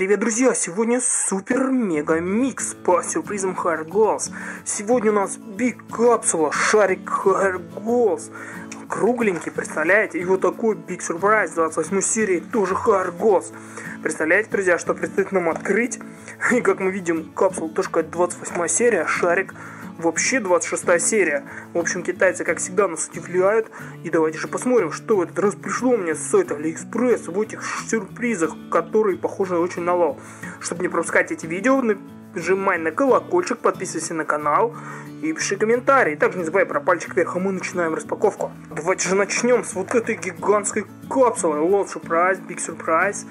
привет, друзья! Сегодня супер-мега-микс по сюрпризам Hairgoals. Сегодня у нас big капсула, шарик Hairgoals. Кругленький, представляете? И вот такой big сюрприз 28 серии, тоже Hairgoals. Представляете, друзья, что предстоит нам открыть? И как мы видим, капсула какая-то 28 серия, шарик вообще 26 серия. В общем, китайцы, как всегда, нас удивляют. И давайте же посмотрим, что в этот раз пришло мне с сайта Алиэкспресс в этих сюрпризах, которые похожи очень на лол. Чтобы не пропускать эти видео, нажимай на колокольчик, подписывайся на канал и пиши комментарии. Также не забывай про пальчик вверх, а мы начинаем распаковку. Давайте же начнем с вот этой гигантской капсулы. Lol Surprise, Big Surprise.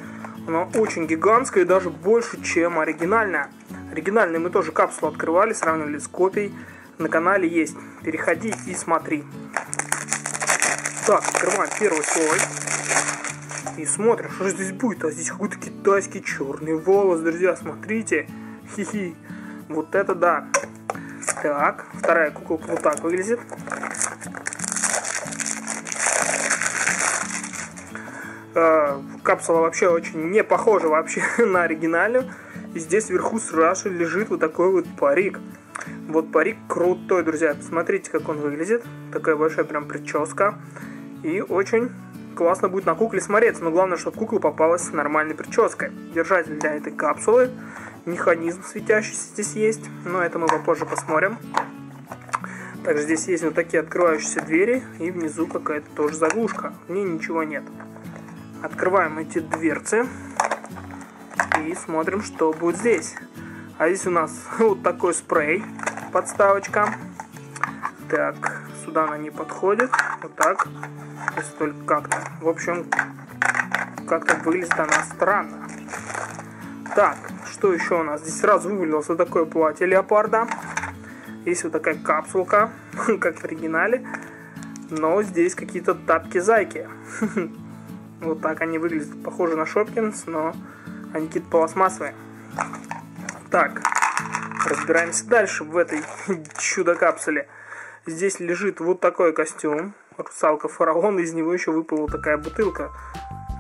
Она очень гигантская и даже больше, чем оригинальная. Оригинальные мы тоже капсулу открывали, сравнивали с копией. На канале есть. Переходи и смотри. Так, открываем первый слой. И смотрим, что же здесь будет. А здесь какой-то китайский черный волос, друзья, смотрите. Хи-хи. Вот это да. Так, вторая куколка вот так выглядит. Э, капсула вообще очень не похожа вообще на оригинальную. И здесь вверху сразу лежит вот такой вот парик. Вот парик крутой, друзья. Посмотрите, как он выглядит. Такая большая прям прическа. И очень классно будет на кукле смотреться. Но главное, чтобы кукла попалась с нормальной прической. Держатель для этой капсулы. Механизм светящийся здесь есть. Но это мы попозже посмотрим. Также здесь есть вот такие открывающиеся двери. И внизу какая-то тоже заглушка. В ней ничего нет. Открываем эти дверцы и смотрим, что будет здесь. А здесь у нас вот такой спрей, подставочка. Так, сюда она не подходит. Вот так. Если только как-то. В общем, как-то выглядит она странно. Так, что еще у нас? Здесь сразу вывалилось вот такое платье леопарда. Есть вот такая капсулка, как в оригинале. Но здесь какие-то тапки-зайки. Вот так они выглядят. Похожи на Шопкинс, но они какие-то пластмассовые. Так, разбираемся дальше в этой чудо-капсуле. Здесь лежит вот такой костюм. Русалка фараон, из него еще выпала такая бутылка.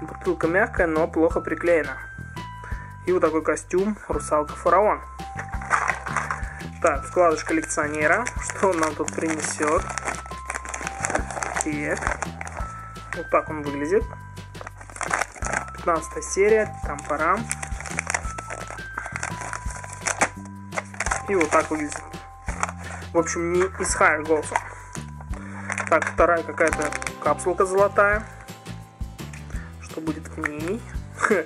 Бутылка мягкая, но плохо приклеена. И вот такой костюм русалка фараон. Так, вкладыш коллекционера. Что он нам тут принесет? Так. Вот так он выглядит. 15 серия, там пора. И вот так выглядит. В общем, не из Higher Goals. Так, вторая какая-то капсулка золотая. Что будет к ней?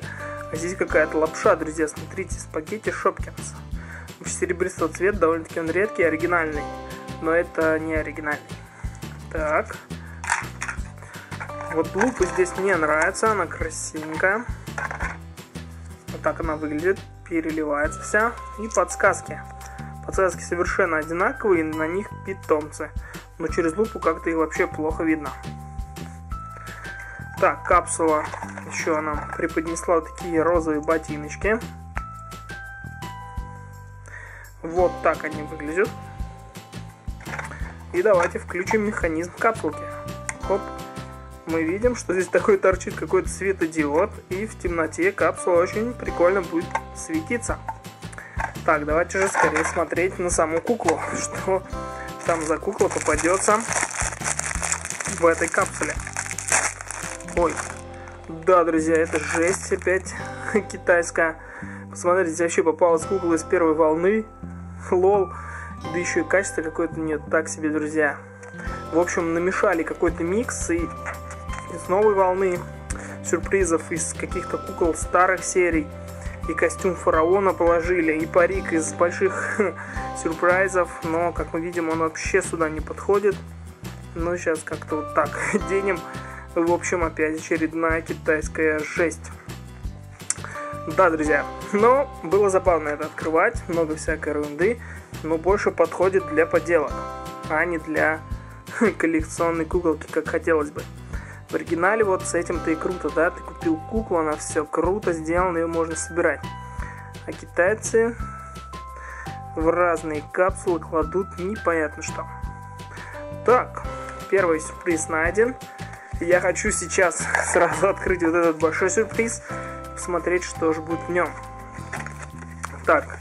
А здесь какая-то лапша, друзья. Смотрите, спагетти Шопкинс. Серебристого цвета, довольно-таки он редкий, оригинальный. Но это не оригинальный. Так. Вот лупа здесь мне нравится, она красивенькая. Вот так она выглядит, переливается вся. И подсказки. Подсказки совершенно одинаковые, на них питомцы. Но через лупу как-то их вообще плохо видно. Так, капсула еще нам преподнесла вот такие розовые ботиночки. Вот так они выглядят. И давайте включим механизм капсулки. Хоп мы видим, что здесь такой торчит какой-то светодиод, и в темноте капсула очень прикольно будет светиться. Так, давайте же скорее смотреть на саму куклу, что там за кукла попадется в этой капсуле. Ой, да, друзья, это жесть опять китайская. Посмотрите, здесь вообще попалась кукла из первой волны. Лол. Да еще и качество какое-то нет так себе, друзья. В общем, намешали какой-то микс и из новой волны сюрпризов из каких-то кукол старых серий. И костюм фараона положили, и парик из больших сюрпризов, но, как мы видим, он вообще сюда не подходит. Но сейчас как-то вот так денем. В общем, опять очередная китайская жесть. Да, друзья, но было забавно это открывать, много всякой ерунды, но больше подходит для поделок, а не для коллекционной куколки, как хотелось бы. В оригинале вот с этим-то и круто, да, ты купил куклу, она все круто сделана, ее можно собирать. А китайцы в разные капсулы кладут непонятно что. Так, первый сюрприз найден. Я хочу сейчас сразу открыть вот этот большой сюрприз, посмотреть, что же будет в нем. Так,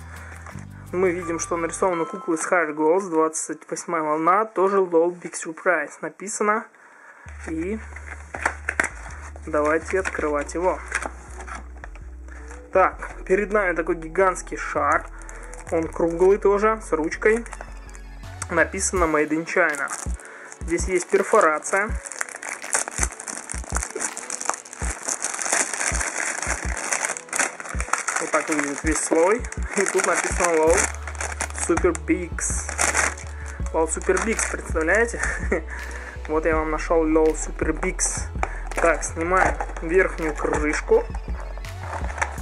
мы видим, что нарисована кукла из Higher Goals, 28 волна, тоже LOL Big Surprise написано. И давайте открывать его. Так, перед нами такой гигантский шар. Он круглый тоже, с ручкой. Написано Made in China. Здесь есть перфорация. Вот так выглядит весь слой. И тут написано Low Super Bigs. Low Super Bigs, представляете? вот я вам нашел Low Super Bigs. Так, снимаем верхнюю крышку.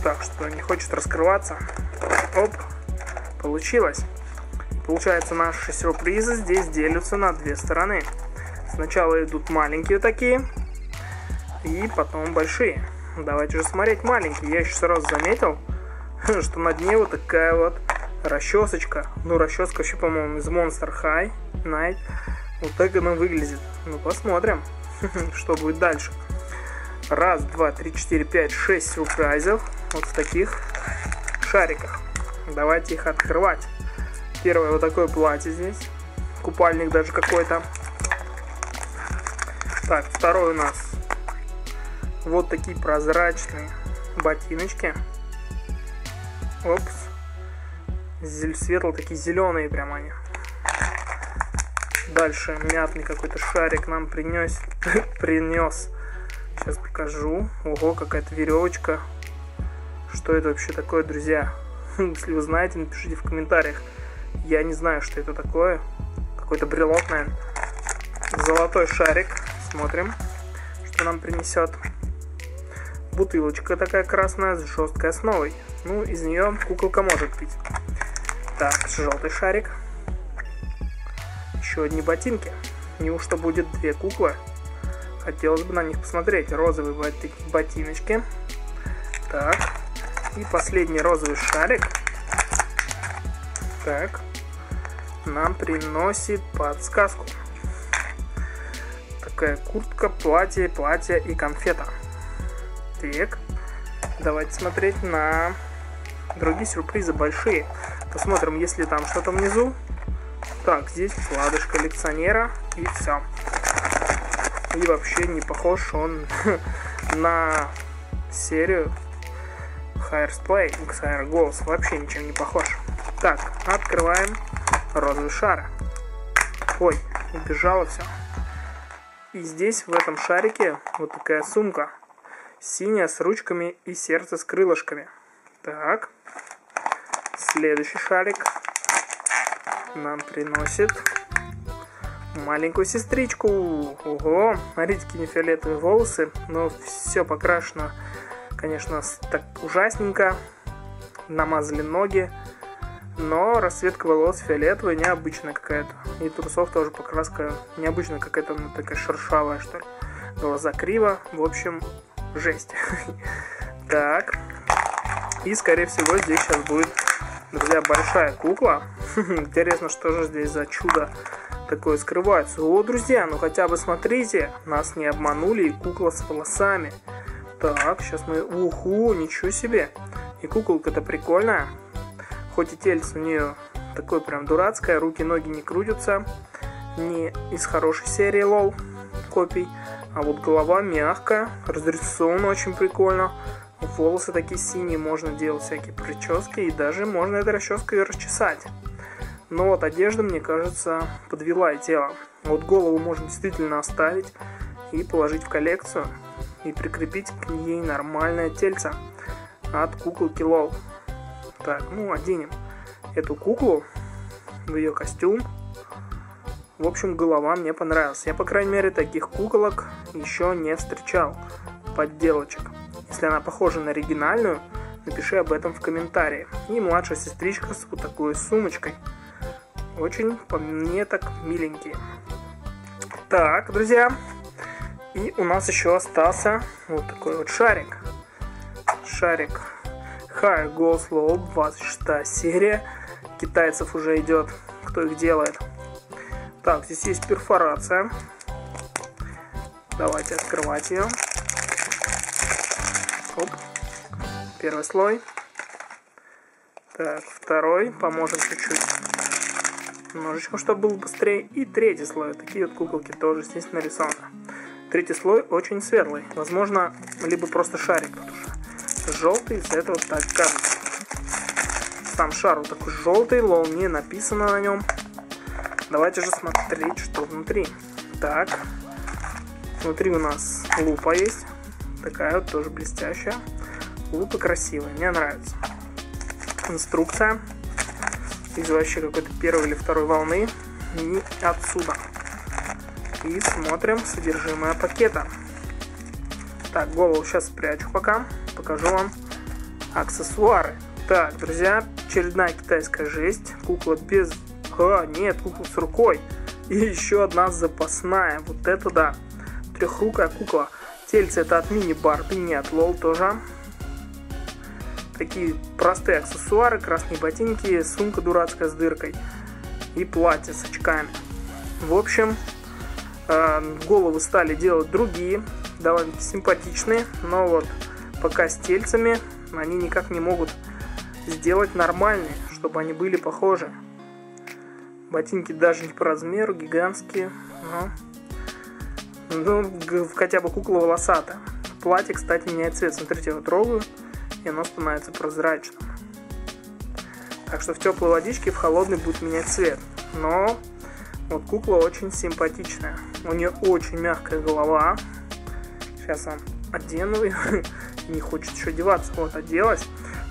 Так, что не хочет раскрываться. Оп, получилось. Получается, наши сюрпризы здесь делятся на две стороны. Сначала идут маленькие такие, и потом большие. Давайте же смотреть маленькие. Я еще сразу заметил, что на дне вот такая вот расчесочка. Ну, расческа вообще, по-моему, из Monster High Night. Вот так она выглядит. Ну, посмотрим, что будет дальше. Раз, два, три, четыре, пять, шесть сюрпризов. Вот в таких шариках. Давайте их открывать. Первое вот такое платье здесь. Купальник даже какой-то. Так, второй у нас вот такие прозрачные ботиночки. Опс. Светло, такие зеленые прям они. Дальше мятный какой-то шарик нам принес. принес. Сейчас покажу. Ого, какая-то веревочка. Что это вообще такое, друзья? Если вы знаете, напишите в комментариях. Я не знаю, что это такое. Какой-то брелок, наверное. Золотой шарик. Смотрим, что нам принесет. Бутылочка такая красная с жесткой основой. Ну, из нее куколка может пить. Так, желтый шарик. Еще одни ботинки. Неужто будет две куклы? Хотелось бы на них посмотреть. Розовые ботиночки. Так. И последний розовый шарик. Так. Нам приносит подсказку. Такая куртка, платье, платье и конфета. Так. Давайте смотреть на другие сюрпризы большие. Посмотрим, есть ли там что-то внизу. Так, здесь вкладыш коллекционера и все. И вообще не похож он на серию Higher Play Higher Goals. Вообще ничем не похож. Так, открываем розовый шар. Ой, убежало все. И здесь, в этом шарике, вот такая сумка. Синяя с ручками и сердце с крылышками. Так. Следующий шарик нам приносит маленькую сестричку. Ого, смотрите, какие фиолетовые волосы. Но все покрашено, конечно, так ужасненько. Намазали ноги. Но расцветка волос фиолетовая, необычная какая-то. И трусов тоже покраска необычная какая-то, ну, такая шершавая, что ли. Глаза криво. В общем, жесть. Так. И, скорее всего, здесь сейчас будет, друзья, большая кукла. Интересно, что же здесь за чудо такое скрывается. О, друзья, ну хотя бы смотрите, нас не обманули, и кукла с волосами. Так, сейчас мы... Уху, ничего себе. И куколка-то прикольная. Хоть и тельце у нее такое прям дурацкое, руки-ноги не крутятся. Не из хорошей серии лол копий. А вот голова мягкая, разрисована очень прикольно. Волосы такие синие, можно делать всякие прически, и даже можно этой расческой расчесать. Но вот одежда, мне кажется, подвела и тело. Вот голову можно действительно оставить и положить в коллекцию, и прикрепить к ней нормальное тельце от куколки Лол. Так, ну, оденем эту куклу в ее костюм. В общем, голова мне понравилась. Я, по крайней мере, таких куколок еще не встречал. Подделочек. Если она похожа на оригинальную, напиши об этом в комментарии. И младшая сестричка с вот такой сумочкой. Очень по мне так миленькие. Так, друзья. И у нас еще остался вот такой вот шарик. Шарик High Goals Low, 26 серия. Китайцев уже идет, кто их делает. Так, здесь есть перфорация. Давайте открывать ее. Оп. Первый слой. Так, второй, поможем чуть-чуть. Немножечко, чтобы было быстрее. И третий слой. Такие вот куколки тоже здесь нарисованы. Третий слой очень светлый. Возможно, либо просто шарик тут уже. Желтый, из-за этого так кажется. Сам шар вот такой желтый, лол написано на нем. Давайте же смотреть, что внутри. Так, внутри у нас лупа есть. Такая вот тоже блестящая. Лупа красивая, мне нравится. Инструкция. Из вообще какой-то первой или второй волны. Не отсюда. И смотрим содержимое пакета. Так, голову сейчас спрячу пока. Покажу вам аксессуары. Так, друзья, очередная китайская жесть. Кукла без... А, нет, кукла с рукой. И еще одна запасная. Вот это да. Трехрукая кукла. Тельце это от мини-барби, не от лол тоже. Такие простые аксессуары, красные ботинки, сумка дурацкая с дыркой и платье с очками. В общем, э, головы стали делать другие, довольно симпатичные, но вот пока с тельцами они никак не могут сделать нормальные, чтобы они были похожи. Ботинки даже не по размеру, гигантские, но ну, хотя бы кукла волосатая. Платье, кстати, меняет цвет. Смотрите, я трогаю, и оно становится прозрачным. Так что в теплой водичке, в холодной будет менять цвет. Но вот кукла очень симпатичная. У нее очень мягкая голова. Сейчас я одену ее. Не хочет еще одеваться. Вот, оделась.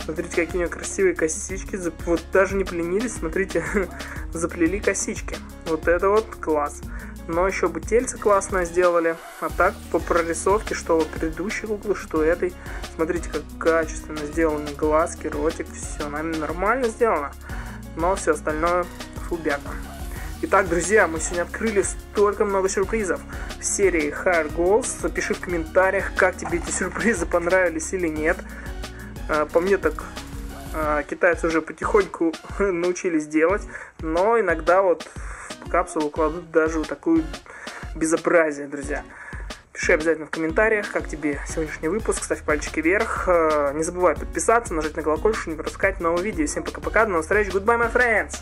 Смотрите, какие у нее красивые косички. Вот даже не поленились, смотрите, заплели косички. Вот это вот класс. Но еще бы тельце классно сделали. А так, по прорисовке, что вот предыдущей куклы, что этой. Смотрите, как качественно сделаны глазки, ротик. Все нормально сделано. Но все остальное фубяка. Итак, друзья, мы сегодня открыли столько много сюрпризов в серии Hard Goals. Напиши в комментариях, как тебе эти сюрпризы понравились или нет. А, по мне так а, китайцы уже потихоньку научились делать, но иногда вот капсулу кладут даже вот такую безобразие, друзья. Пиши обязательно в комментариях, как тебе сегодняшний выпуск, ставь пальчики вверх. А, не забывай подписаться, нажать на колокольчик, не пропускать новые видео. Всем пока-пока, до новых встреч, goodbye, my friends!